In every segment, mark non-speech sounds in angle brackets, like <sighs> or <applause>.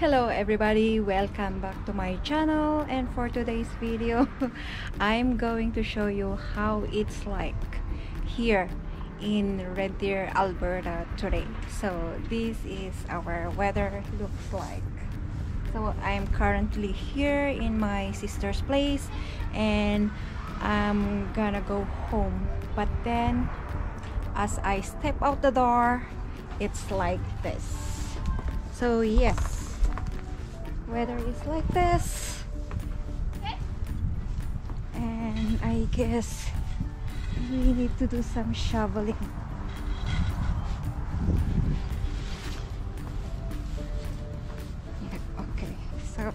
Hello everybody, welcome back to my channel and for today's video <laughs> I'm going to show you how it's like here in Red Deer, Alberta today. So this is our weather looks like. So I'm currently here in my sister's place and I'm gonna go home but then as I step out the door it's like this. So yes weather is like this. And I guess we need to do some shoveling. Okay so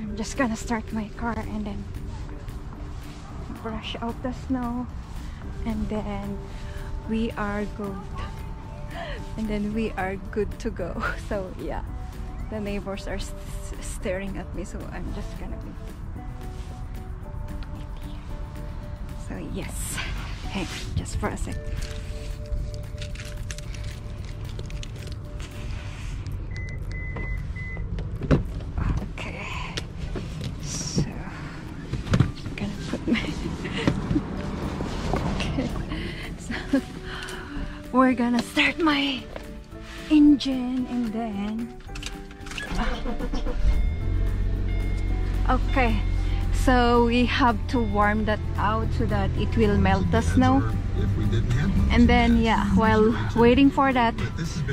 I'm just gonna start my car and then brush out the snow. And then we are good. <laughs> And then we are good to go. <laughs> So yeah the neighbors are st staring at me so I'm just gonna be. So yes. Hey just for a sec. Okay. So I'm gonna put my <laughs> okay. So we're gonna start my engine and then okay. So we have to warm that out so that it will melt the snow. And then yeah while waiting for that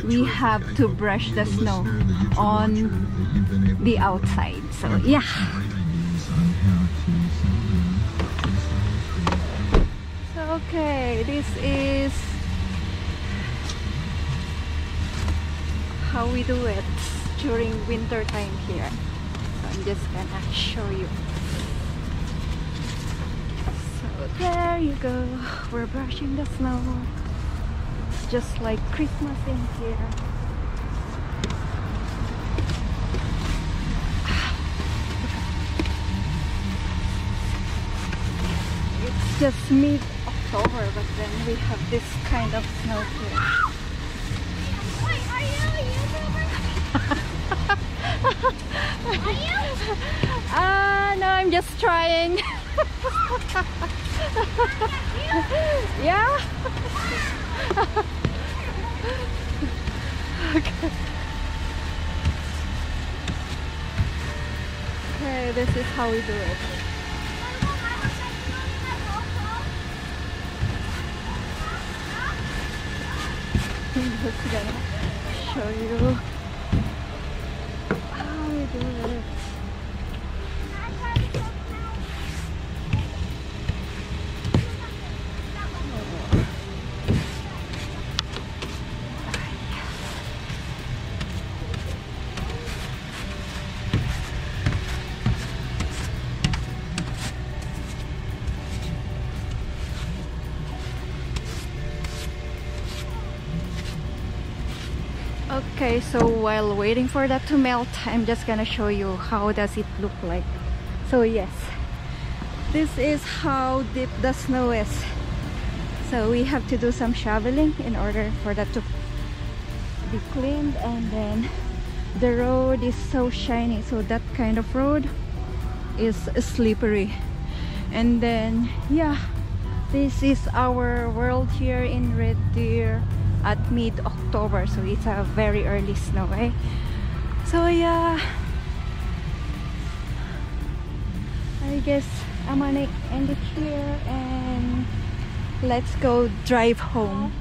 we have to brush the snow on the outside. So yeah. So okay. This is how we do it during winter time here I'm just gonna show you. So there you go. We're brushing the snow. It's just like Christmas in here. It's just mid-October but then we have this kind of snow here. Ah, <laughs> uh, <laughs> no, I'm just trying. <laughs> yeah. <laughs> okay. Okay, this is how we do it. I'm just gonna show you okay so while waiting for that to melt i'm just gonna show you how does it look like. So yes this is how deep the snow is. So we have to do some shoveling in order for that to be cleaned and then the road is so shiny so that kind of road is slippery. And then yeah this is our world here in Red Deer at mid-October so it's a very early snow eh? so yeah. I guess I'm gonna end it here and let's go drive home.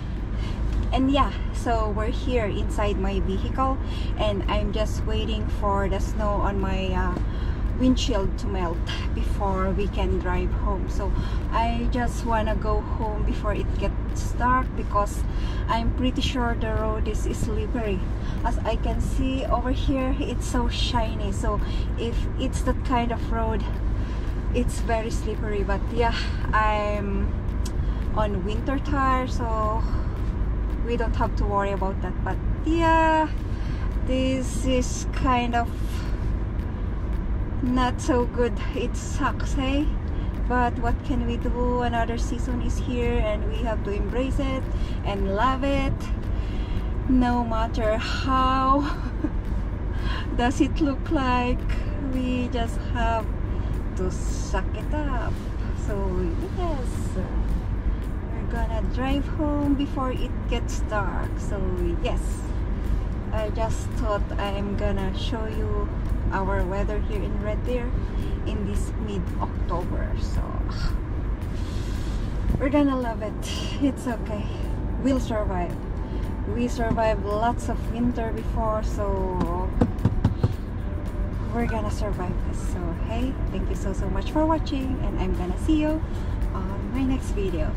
And yeah so we're here inside my vehicle and I'm just waiting for the snow on my uh, windshield to melt before we can drive home. So I just wanna go home before it gets dark because I'm pretty sure the road is slippery. As I can see over here it's so shiny. So if it's that kind of road it's very slippery. But yeah I'm on winter tire so we don't have to worry about that. But yeah this is kind of not so good. It sucks hey but what can we do? Another season is here and we have to embrace it and love it. No matter how <laughs> does it look like we just have to suck it up. So yes we're gonna drive home before it gets dark. So yes I just thought I'm gonna show you our weather here in Red Deer in this mid-October so <sighs> we're gonna love it. It's okay. We'll survive. We survived lots of winter before so we're gonna survive this. So hey thank you so so much for watching and i'm gonna see you on my next video